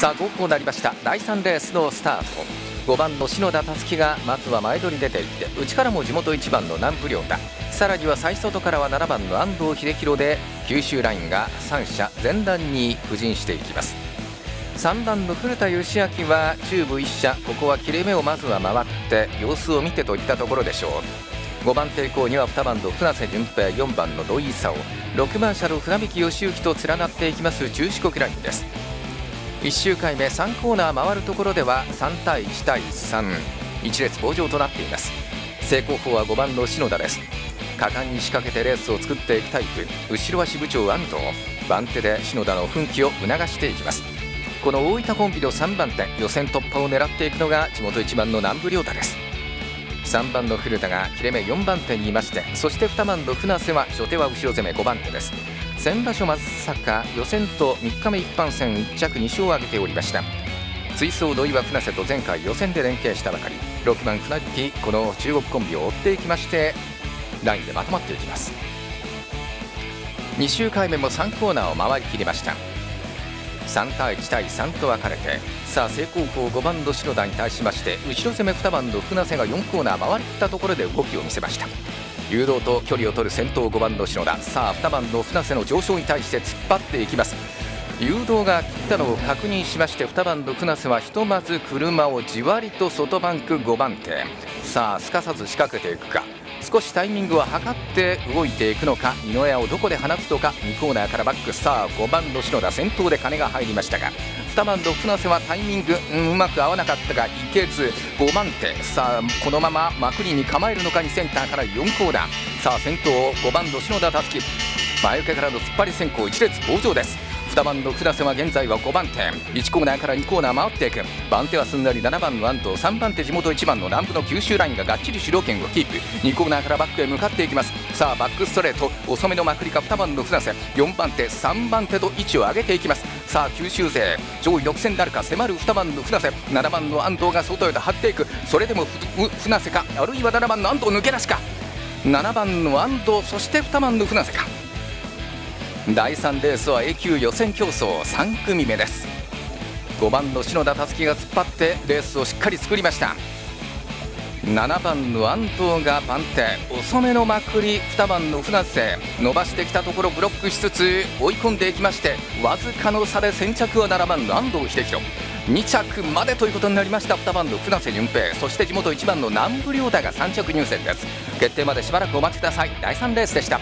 さあ5区になりました。第3レースのスタート。5番の篠田達樹がまずは前取り出ていって内からも地元1番の南部亮太。さらには最外からは7番の安藤秀弘で九州ラインが3者前段に布陣していきます。3番の古田義明は中部1社。ここは切れ目をまずは回って様子を見てといったところでしょう。5番抵抗には2番の船瀬淳平4番の土井勲。6番車の船引義行と連なっていきます中四国ラインです。1周回目3コーナー回るところでは3対1対31列棒状となっています。正攻法は5番の篠田です。果敢に仕掛けてレースを作っていくタイプ後ろ足部長安藤。番手で篠田の奮起を促していきます。この大分コンビの3番手予選突破を狙っていくのが地元1番の南部亮太です。3番の古田が切れ目4番手にいましてそして2番の船瀬は初手は後ろ攻め5番手です。先場所松坂予選と3日目一般戦1着2勝を挙げておりました。追走土井は船瀬と前回予選で連携したばかり。6番船引この中国コンビを追っていきましてラインでまとまっていきます。2周回目も3コーナーを回りきりました。3対1対3と分かれてさあ正攻法5番の篠田に対しまして後ろ攻め2番の船瀬が4コーナー回ったところで動きを見せました。誘導と距離を取る先頭5番の篠田さあ2番の船瀬の上昇に対して突っ張っていきます。誘導が切ったのを確認しまして2番の船瀬はひとまず車をじわりと外バンク5番手さあすかさず仕掛けていくか。少しタイミングを測って動いていくのか二の矢をどこで放つのか2コーナーからバック。さあ5番の篠田先頭で金が入りましたが2番の船瀬はタイミング、うん、うまく合わなかったがいけず5番手。さあこのまままくりに構えるのかにセンターから4コーナー。さあ先頭5番の篠田達樹前受けからの突っ張り先行1列登場です。2番の倉瀬は現在は5番手。1コーナーから2コーナー回っていく。番手はすんなり7番の安藤3番手地元1番の南部の九州ラインががっちり主導権をキープ。2コーナーからバックへ向かっていきます。さあバックストレート。遅めのまくりか2番の船瀬。4番手3番手と位置を上げていきます。さあ九州勢。上位6戦なるか迫る2番の船瀬。7番の安藤が外へと張っていく。それでも船瀬か。あるいは7番の安藤抜け出しか。7番の安藤そして2番の船瀬か。第3レースは A 級予選競争3組目です。5番の篠田達樹が突っ張ってレースをしっかり作りました。7番の安藤が番手。遅めのまくり。2番の船瀬。伸ばしてきたところブロックしつつ追い込んでいきましてわずかの差で先着は7番の安藤秀弘。2着までということになりました。2番の船瀬淳平。そして地元1番の南部亮太が3着入線です。決定までしばらくお待ちください。第3レースでした。